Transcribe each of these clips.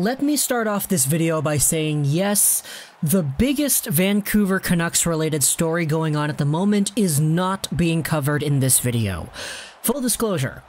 Let me start off this video by saying yes, the biggest Vancouver Canucks related story going on at the moment is not being covered in this video. Full disclosure,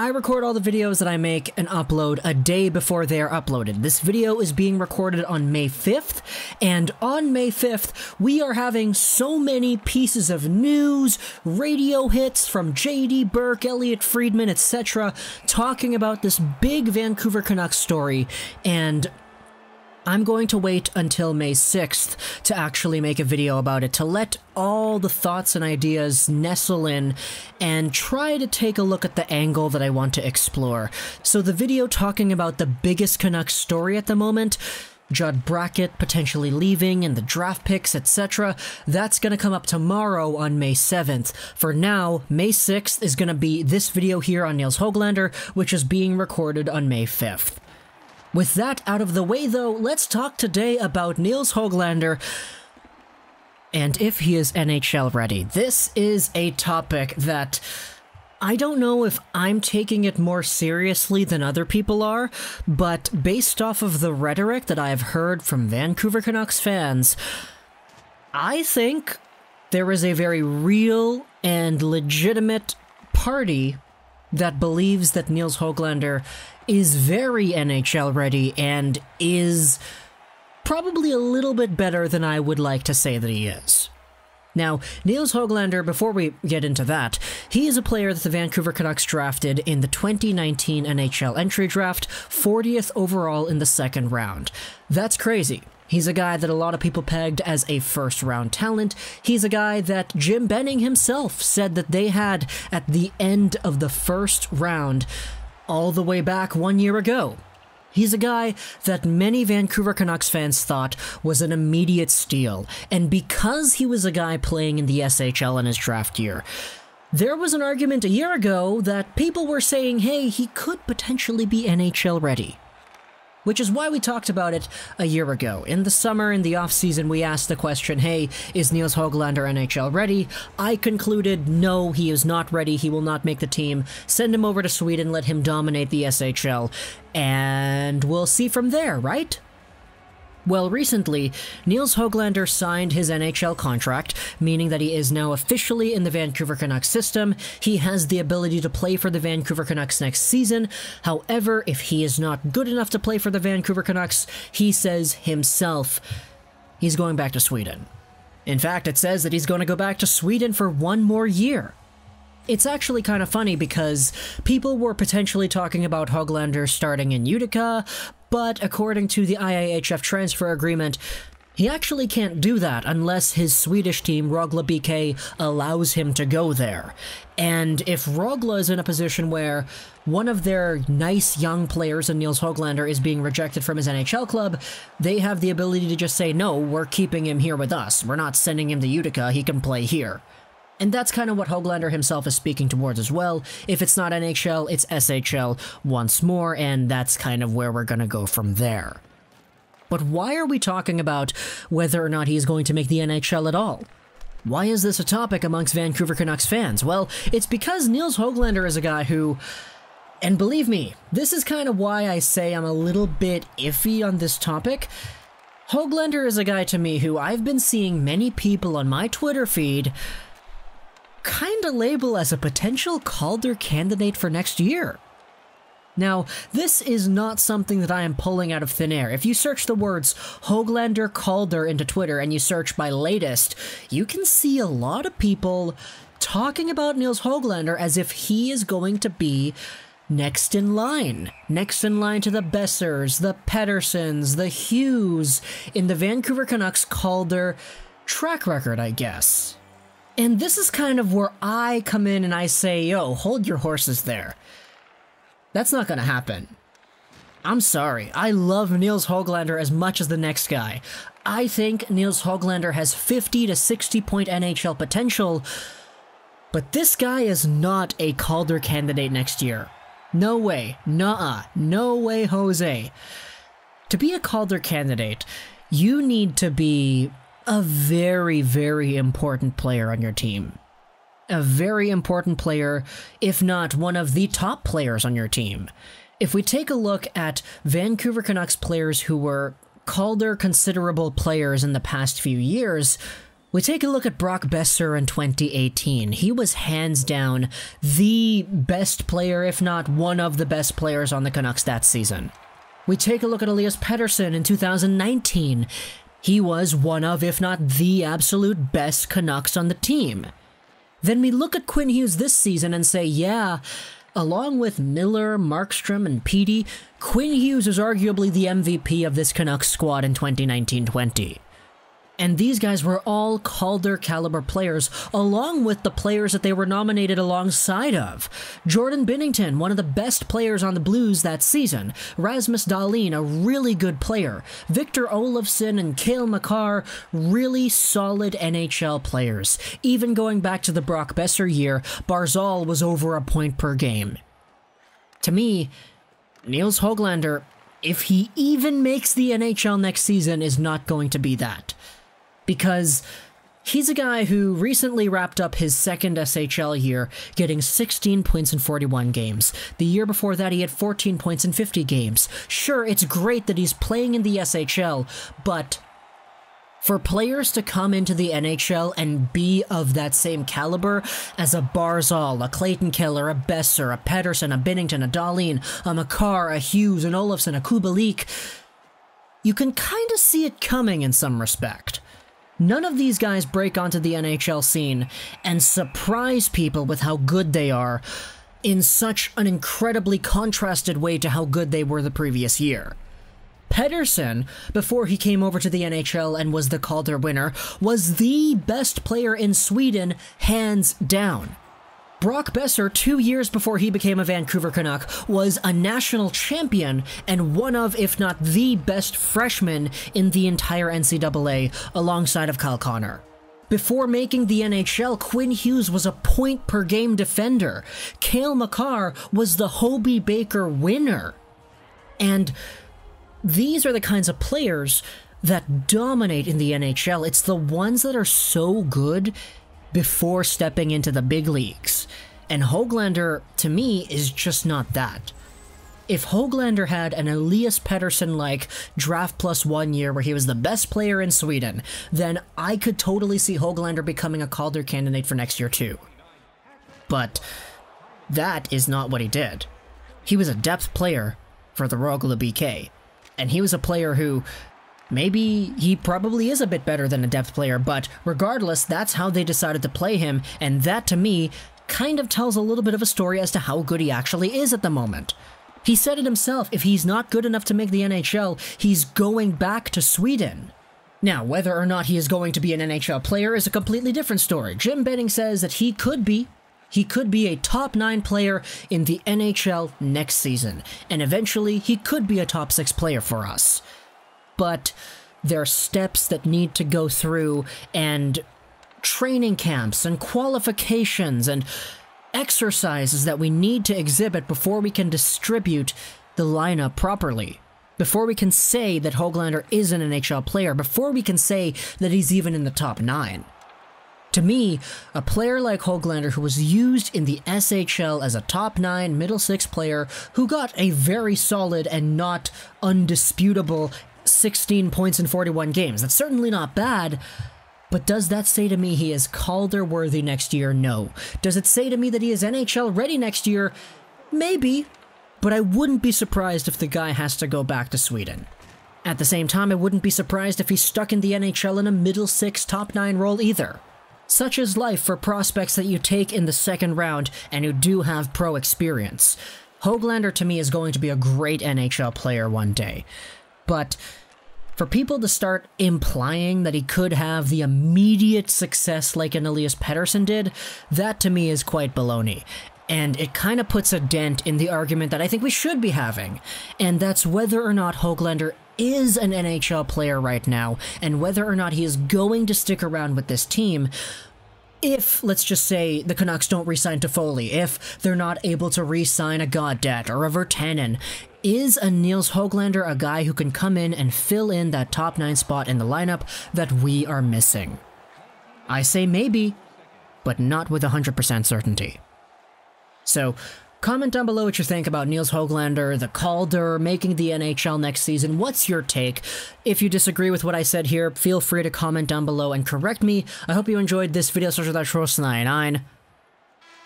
I record all the videos that I make and upload a day before they are uploaded. This video is being recorded on May 5th, and on May 5th, we are having so many pieces of news, radio hits from JD Burke, Elliotte Friedman, etc., talking about this big Vancouver Canucks story, and I'm going to wait until May 6th to actually make a video about it, to let all the thoughts and ideas nestle in and try to take a look at the angle that I want to explore. So the video talking about the biggest Canucks story at the moment, Judd Brackett potentially leaving and the draft picks, etc. That's going to come up tomorrow on May 7th. For now, May 6th is going to be this video here on Nils Hoglander, which is being recorded on May 5th. With that out of the way, though, let's talk today about Nils Hoglander and if he is NHL ready. This is a topic that I don't know if I'm taking it more seriously than other people are, but based off of the rhetoric that I've heard from Vancouver Canucks fans, I think there is a very real and legitimate party that believes that Nils Hoglander is very NHL ready and is probably a little bit better than I would like to say that he is. Now, Nils Hoglander, before we get into that, he is a player that the Vancouver Canucks drafted in the 2019 NHL entry draft, 40th overall in the second round. That's crazy. He's a guy that a lot of people pegged as a first round talent. He's a guy that Jim Benning himself said that they had at the end of the first round all the way back one year ago. He's a guy that many Vancouver Canucks fans thought was an immediate steal, and because he was a guy playing in the SHL in his draft year, there was an argument a year ago that people were saying, hey, he could potentially be NHL ready which is why we talked about it a year ago. In the summer, in the offseason, we asked the question, hey, is Nils Hoglander NHL ready? I concluded, no, he is not ready, he will not make the team. Send him over to Sweden, let him dominate the SHL, and we'll see from there, right? Well, recently, Nils Hoglander signed his NHL contract, meaning that he is now officially in the Vancouver Canucks system. He has the ability to play for the Vancouver Canucks next season. However, if he is not good enough to play for the Vancouver Canucks, he says himself he's going back to Sweden. In fact, it says that he's going to go back to Sweden for one more year. It's actually kind of funny because people were potentially talking about Hoglander starting in Utica, but according to the IIHF transfer agreement, he actually can't do that unless his Swedish team, Rögle BK, allows him to go there. And if Rögle is in a position where one of their nice young players in Nils Hoglander is being rejected from his NHL club, they have the ability to just say, no, we're keeping him here with us. We're not sending him to Utica, he can play here. And that's kind of what Hoglander himself is speaking towards as well. If it's not NHL, it's SHL once more, and that's kind of where we're going to go from there. But why are we talking about whether or not he's going to make the NHL at all? Why is this a topic amongst Vancouver Canucks fans? Well, it's because Nils Hoglander is a guy who, and believe me, this is kind of why I say I'm a little bit iffy on this topic. Hoglander is a guy to me who I've been seeing many people on my Twitter feed kind of label as a potential Calder candidate for next year. Now, this is not something that I am pulling out of thin air. If you search the words Hoglander Calder into Twitter and you search by latest, you can see a lot of people talking about Nils Hoglander as if he is going to be next in line. Next in line to the Boesers, the Petterssons, the Hughes in the Vancouver Canucks Calder track record, I guess. And this is kind of where I come in and I say, yo, hold your horses there. That's not gonna happen. I'm sorry. I love Nils Hoglander as much as the next guy. I think Nils Hoglander has 50 to 60 point NHL potential, but this guy is not a Calder candidate next year. No way. Nuh-uh. No way, Jose. To be a Calder candidate, you need to be a very, very important player on your team. A very important player, if not one of the top players on your team. If we take a look at Vancouver Canucks players who were Calder considerable players in the past few years, we take a look at Brock Boeser in 2018. He was hands down the best player, if not one of the best players on the Canucks that season. We take a look at Elias Pettersson in 2019. He was one of, if not the absolute best Canucks on the team. Then we look at Quinn Hughes this season and say, yeah, along with Miller, Markstrom, and Petey, Quinn Hughes is arguably the MVP of this Canucks squad in 2019 20. And these guys were all Calder caliber players, along with the players that they were nominated alongside of. Jordan Binnington, one of the best players on the Blues that season. Rasmus Dahlin, a really good player. Victor Olofsson and Cale Makar, really solid NHL players. Even going back to the Brock Boeser year, Barzal was over a point per game. To me, Nils Hoglander, if he even makes the NHL next season, is not going to be that because he's a guy who recently wrapped up his second SHL year, getting 16 points in 41 games. The year before that, he had 14 points in 50 games. Sure, it's great that he's playing in the SHL, but for players to come into the NHL and be of that same caliber as a Barzal, a Clayton Keller, a Boeser, a Pettersson, a Binnington, a Dahlin, a Makar, a Hughes, an Olofsson, a Kubalik, you can kind of see it coming in some respect. None of these guys break onto the NHL scene and surprise people with how good they are in such an incredibly contrasted way to how good they were the previous year. Pettersson, before he came over to the NHL and was the Calder winner, was the best player in Sweden, hands down. Brock Boeser, two years before he became a Vancouver Canuck, was a national champion and one of, if not the best freshmen in the entire NCAA, alongside of Kyle Connor. Before making the NHL, Quinn Hughes was a point per game defender. Cale Makar was the Hobey Baker winner. And these are the kinds of players that dominate in the NHL. It's the ones that are so good before stepping into the big leagues. And Hoglander, to me, is just not that. If Hoglander had an Elias Pettersson like draft plus one year where he was the best player in Sweden, then I could totally see Hoglander becoming a Calder candidate for next year too. But that is not what he did. He was a depth player for the Rögle BK, and he was a player who Maybe he probably is a bit better than a depth player, but regardless, that's how they decided to play him, and that to me kind of tells a little bit of a story as to how good he actually is at the moment. He said it himself, if he's not good enough to make the NHL, he's going back to Sweden. Now, whether or not he is going to be an NHL player is a completely different story. Jim Benning says that he could be. He could be a top 9 player in the NHL next season, and eventually he could be a top 6 player for us but there are steps that need to go through and training camps and qualifications and exercises that we need to exhibit before we can distribute the lineup properly. Before we can say that Hoglander is an NHL player, before we can say that he's even in the top 9. To me, a player like Hoglander who was used in the SHL as a top 9 middle 6 player who got a very solid and not undisputable 16 points in 41 games. That's certainly not bad. But does that say to me he is Calder worthy next year? No. Does it say to me that he is NHL ready next year? Maybe. But I wouldn't be surprised if the guy has to go back to Sweden. At the same time, I wouldn't be surprised if he's stuck in the NHL in a middle six, top nine role either. Such is life for prospects that you take in the second round and who do have pro experience. Hoglander to me is going to be a great NHL player one day. But for people to start implying that he could have the immediate success like an Elias Pettersson did, that to me is quite baloney. And it kind of puts a dent in the argument that I think we should be having, and that's whether or not Hoglander is an NHL player right now, and whether or not he is going to stick around with this team, if, let's just say, the Canucks don't re-sign Toffoli, if they're not able to re-sign a Gaudette or a Virtanen, is a Nils Hoglander a guy who can come in and fill in that top 9 spot in the lineup that we are missing? I say maybe, but not with 100% certainty. So, Comment down below what you think about Nils Hoglander, the Calder, making the NHL next season. What's your take? If you disagree with what I said here, feel free to comment down below and correct me. I hope you enjoyed this video, social 99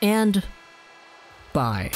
and bye.